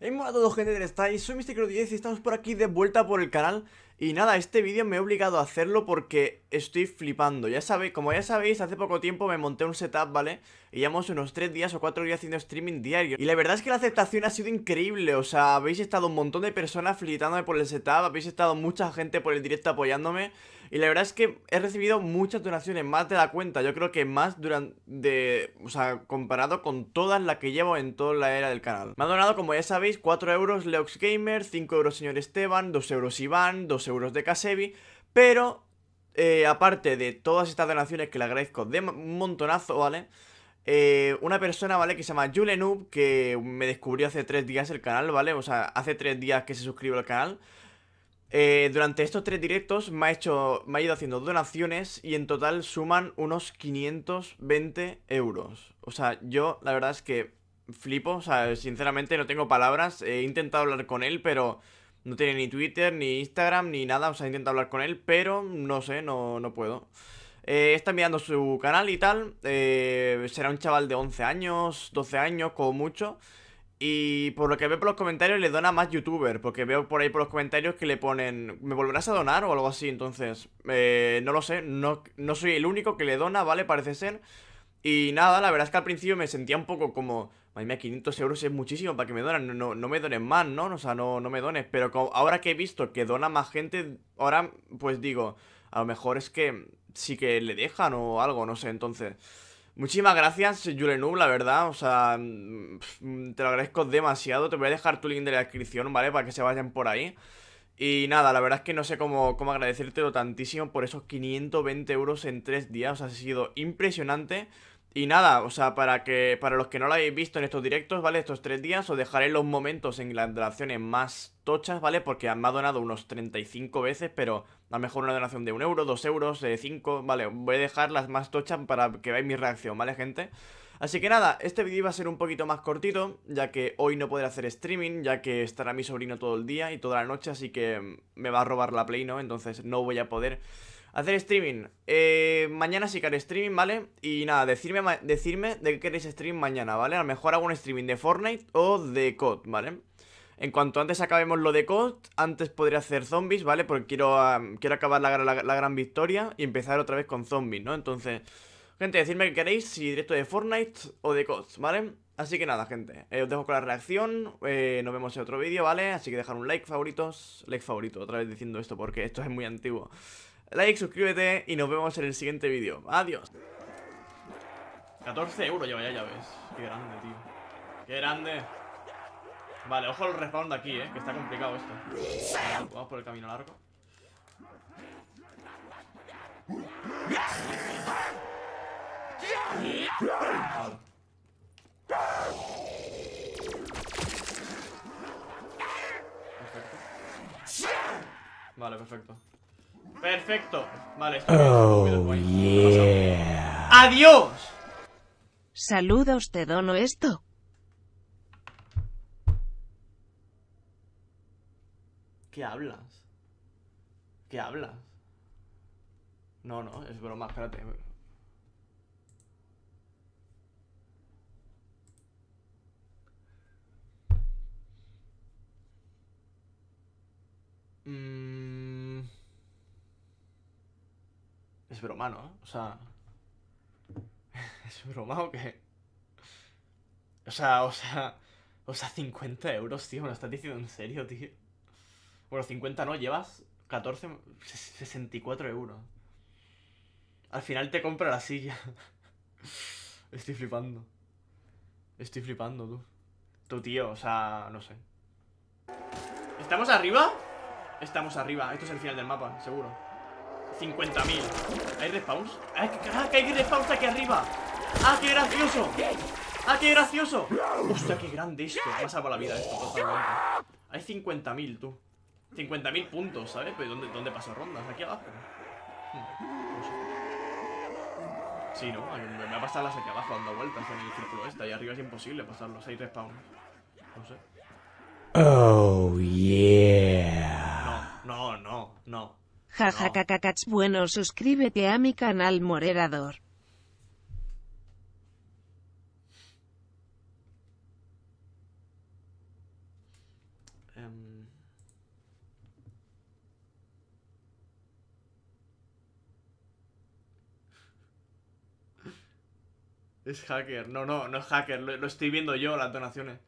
Hola a todos gente del estáis, soy Mr.10 y estamos por aquí de vuelta por el canal Y nada, este vídeo me he obligado a hacerlo porque estoy flipando Ya sabéis, como ya sabéis, hace poco tiempo me monté un setup, ¿vale? Y llevamos unos 3 días o 4 días haciendo streaming diario Y la verdad es que la aceptación ha sido increíble O sea, habéis estado un montón de personas felicitándome por el setup Habéis estado mucha gente por el directo apoyándome y la verdad es que he recibido muchas donaciones, más de la cuenta. Yo creo que más durante. O sea, comparado con todas las que llevo en toda la era del canal. Me ha donado, como ya sabéis, 4 euros Leox Gamer, 5 euros señor Esteban, 2 euros Iván, 2 euros de Casevi. Pero, eh, aparte de todas estas donaciones que le agradezco de un montonazo, ¿vale? Eh, una persona, ¿vale? Que se llama Julenub, que me descubrió hace 3 días el canal, ¿vale? O sea, hace 3 días que se suscribió al canal. Eh, durante estos tres directos me ha, hecho, me ha ido haciendo donaciones y en total suman unos 520 euros. O sea, yo la verdad es que flipo, o sea, sinceramente no tengo palabras. He intentado hablar con él, pero no tiene ni Twitter, ni Instagram, ni nada. O sea, he intentado hablar con él, pero no sé, no, no puedo. Eh, está mirando su canal y tal. Eh, será un chaval de 11 años, 12 años, como mucho. Y por lo que veo por los comentarios le dona más youtuber Porque veo por ahí por los comentarios que le ponen ¿Me volverás a donar o algo así? Entonces, eh, no lo sé no, no soy el único que le dona, ¿vale? Parece ser Y nada, la verdad es que al principio me sentía un poco como Madre mía, 500 euros es muchísimo para que me donen No, no me donen más, ¿no? O sea, no, no me dones Pero ahora que he visto que dona más gente Ahora, pues digo A lo mejor es que sí que le dejan o algo, no sé Entonces... Muchísimas gracias, Julenub, la verdad, o sea, mm, te lo agradezco demasiado, te voy a dejar tu link de la descripción, ¿vale? Para que se vayan por ahí. Y nada, la verdad es que no sé cómo, cómo agradecértelo tantísimo por esos 520 euros en tres días, o sea, ha sido impresionante. Y nada, o sea, para que para los que no lo hayáis visto en estos directos, ¿vale? Estos tres días, os dejaré los momentos en las donaciones más tochas, ¿vale? Porque me ha donado unos 35 veces, pero a lo mejor una donación de un euro, dos euros, de 5, ¿vale? Voy a dejar las más tochas para que veáis mi reacción, ¿vale, gente? Así que nada, este vídeo iba a ser un poquito más cortito, ya que hoy no podré hacer streaming, ya que estará mi sobrino todo el día y toda la noche, así que me va a robar la Play, ¿no? Entonces no voy a poder Hacer streaming. Eh, mañana sí que haré streaming, ¿vale? Y nada, decirme, de qué queréis streaming mañana, ¿vale? A lo mejor hago un streaming de Fortnite o de COD, ¿vale? En cuanto antes acabemos lo de COD, antes podría hacer zombies, ¿vale? Porque quiero, quiero acabar la, gran victoria y empezar otra vez con zombies, ¿no? Entonces, gente, decidme qué queréis, si directo de Fortnite o de COD, ¿vale? Así que nada, gente, eh, os dejo con la reacción, eh, nos vemos en otro vídeo, ¿vale? Así que dejar un like, favoritos, like favorito, otra vez diciendo esto porque esto es muy antiguo like, suscríbete y nos vemos en el siguiente vídeo. Adiós. 14 euros lleva ya, ya ves. Qué grande, tío. Qué grande. Vale, ojo al respawn de aquí, eh, que está complicado esto. Vamos por el camino largo. Perfecto. Vale, perfecto. Perfecto. Vale, esto oh, yeah. ¡Adiós! Saludos, te dono esto. ¿Qué hablas? ¿Qué hablas? No, no, es broma, espérate. Mmm... Es broma, ¿no? O sea... ¿Es broma o qué? O sea, o sea... O sea, 50 euros, tío. ¿Me lo estás diciendo en serio, tío? Bueno, 50 no, llevas 14... 64 euros. Al final te compra la silla. Estoy flipando. Estoy flipando, tú. Tu tío, o sea, no sé. ¿Estamos arriba? Estamos arriba. Esto es el final del mapa, seguro. 50.000 ¿Hay respawns? ¡Ah, que hay respawns aquí arriba! ¡Ah, qué gracioso! ¡Ah, qué gracioso! ¡Hostia, qué grande esto! Me ha salvado la vida esto totalmente Hay 50.000, tú 50.000 puntos, ¿sabes? Pero ¿dónde, ¿dónde paso rondas? ¿Aquí abajo? Sí, ¿no? Me va a pasarlas aquí abajo dando vueltas en el círculo este Y arriba es imposible pasarlos, hay respawns No sé Oh, yeah no, no, no bueno suscríbete a mi canal Morerador. Es hacker. No, no, no es hacker. Lo, estoy viendo yo, las donaciones.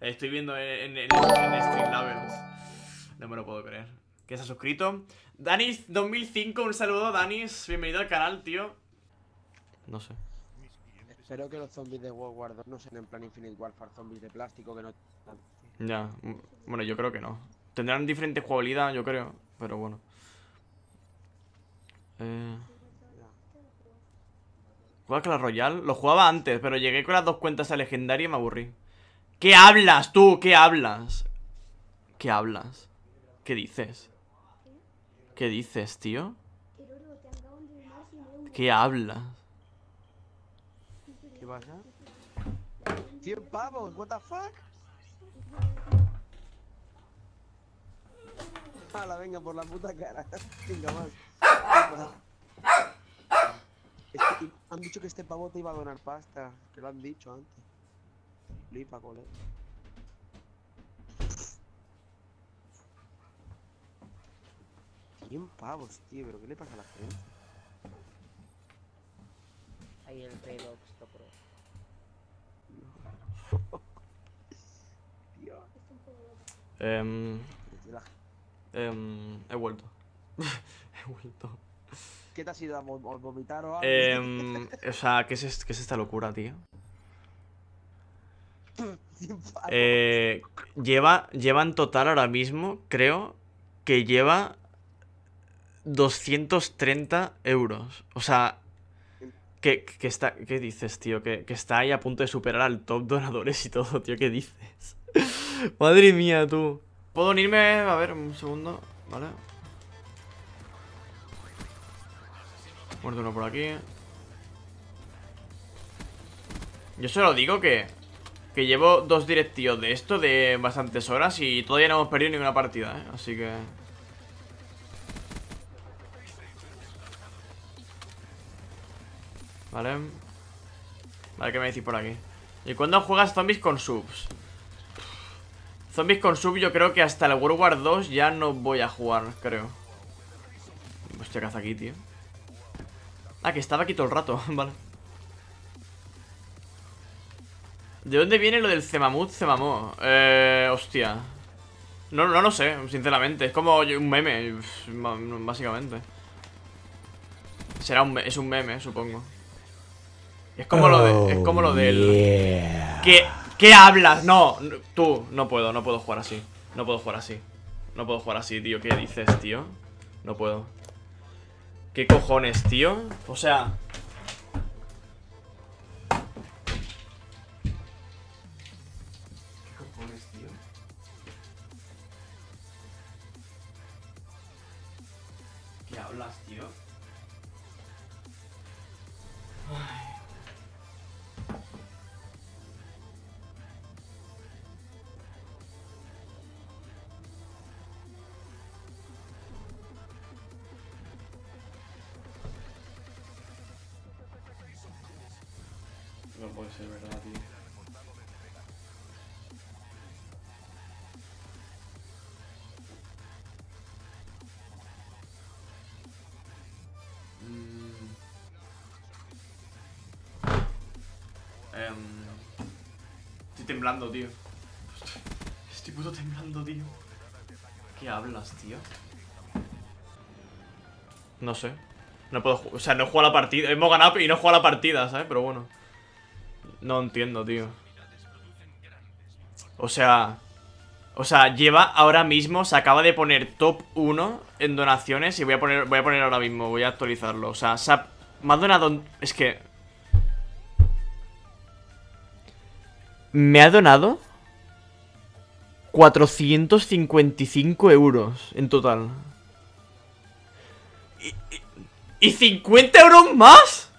estoy viendo en, en, en. No me lo puedo creer. ¿Qué se ha suscrito? Danis 2005, un saludo, Danis. Bienvenido al canal, tío. No sé. Espero que los zombies de World War 2 no sean en plan Infinite Warfare, zombies de plástico que no... Ya, bueno, yo creo que no. Tendrán diferente jugabilidad, yo creo, pero bueno. Eh... ¿Juega Clash Royale? Lo jugaba antes, pero llegué con las dos cuentas a legendaria y me aburrí. ¿Qué hablas tú? ¿Qué hablas? ¿Qué hablas? ¿Qué dices? ¿Qué dices, tío? ¿Qué hablas? ¿Qué pasa? 100 pavos, what the fuck? Hala, venga, por la puta cara. Venga, más. Es que han dicho que este pavo te iba a donar pasta. Que lo han dicho antes. Flipa, colega. Cien pavos, tío, pero ¿qué le pasa a la gente? Ahí el Redox lo pro. Tío, Em, desde la- em, he vuelto. he vuelto. ¿Qué te has ido a vom- a vomitar o algo? Em, o sea, ¿qué es, qué es esta locura, tío? Eh, lleva, lleva en total ahora mismo, creo que lleva 230 euros. O sea, que, que está, ¿qué dices, tío? Que, que está ahí a punto de superar al top donadores y todo, tío. ¿Qué dices? Madre mía, tú. ¿Puedo unirme? A ver, un segundo, ¿vale? Muerto uno por aquí. Yo solo digo que que llevo dos directivos de esto de bastantes horas y todavía no hemos perdido ninguna partida, ¿eh? Así que... Vale. Vale, ¿qué me decís por aquí? ¿Y cuándo juegas zombies con subs? Zombies con sub yo creo que hasta el World War 2 ya no voy a jugar, creo. Hostia, ¿qué hace aquí, tío? Ah, que estaba aquí todo el rato, vale. ¿De dónde viene lo del Zemamut Zemamó? Eh, hostia. No, no lo sé, sinceramente. Es como un meme, básicamente. Será un, es un meme, supongo. Es como lo de, es como lo del. ¿Qué, ¿Qué hablas? No, tú, no puedo, no puedo jugar así. No puedo jugar así. No puedo jugar así, tío. ¿Qué dices, tío? No puedo. ¿Qué cojones, tío? O sea, No puede ser verdad, tío. Mm. Em, Estoy temblando, tío. Estoy puto temblando, tío. ¿Qué hablas, tío? No sé. No puedo O sea, no he jugado la partida. Hemos ganado y no he jugado la partida, ¿sabes? Pero bueno. No entiendo, tío. O sea... O sea, lleva ahora mismo, se acaba de poner top 1 en donaciones y voy a poner, voy a poner ahora mismo, voy a actualizarlo. O sea, se ha- me ha donado... Es que... Me ha donado 455 euros en total. ¿Y, y, y 50 euros más?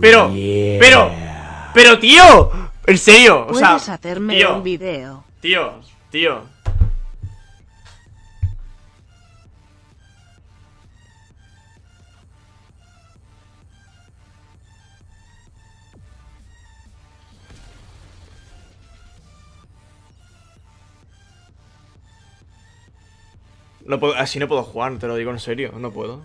pero, pero, pero tío, en serio, o sea, tío, un video. Tío, tío. No puedo, así no puedo jugar, te lo digo en serio, no puedo.